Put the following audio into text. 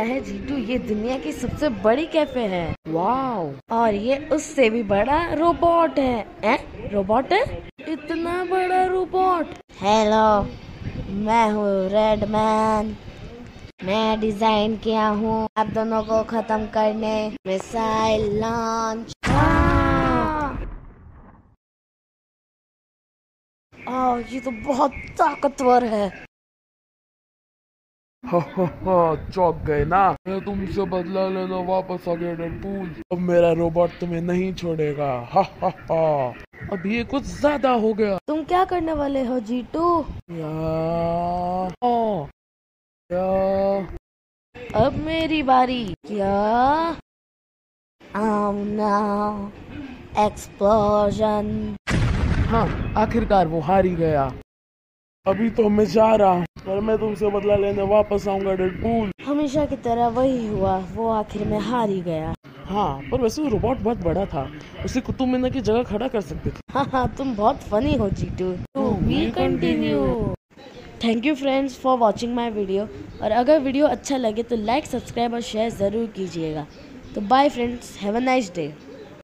है जीतू ये दुनिया की सबसे बड़ी कैफ़े है। वाओ। और ये उससे भी बड़ा रोबोट है। ए? रोबोट है? इतना बड़ा रोबोट। हेलो मैं हूँ रेड मैन। मैं डिज़ाइन किया हूँ। आप दोनों को खत्म करने मिसाइल लॉन्च। आ, ये तो बहुत ताकतवर है। हा हा हा चौक गए ना। मैं तुमसे बदला लेना वापस आ गया डेडपूल अब मेरा रोबोट तुम्हें नहीं छोड़ेगा। हा हा हा। अब ये कुछ ज़्यादा हो गया। तुम क्या करने वाले हो जीटू? या या। अब मेरी बारी। क्या. एक्सप्लोजन हाँ आखिरकार वो हार ही गया। अभी तो मैं जा रहा हूँ। पर मैं तुमसे बदला लेने वापस आऊँगा डेडपूल हमेशा की तरह वही हुआ वो आखिर में हार ही गया। हाँ पर वैसे वो रोबोट बहुत बड़ा था। उसे कुतुब मीनार की जगह खड़ा कर सकते थे। हाँ हाँ तुम बहुत फनी हो जीटू to we continue thank you friends for watching my video और अगर वीडियो अच्छा लगे तो लाइक सब्सक्राइब और शेयर ज़रूर कीजिएगा। तो bye friends have a nice day